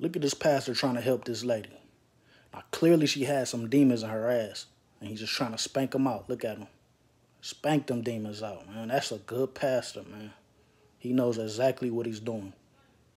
Look at this pastor trying to help this lady. Now, clearly she has some demons in her ass, and he's just trying to spank them out. Look at him. Spank them demons out, man. That's a good pastor, man. He knows exactly what he's doing.